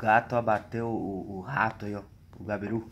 gato abateu o, o rato aí, ó. O Gabiru.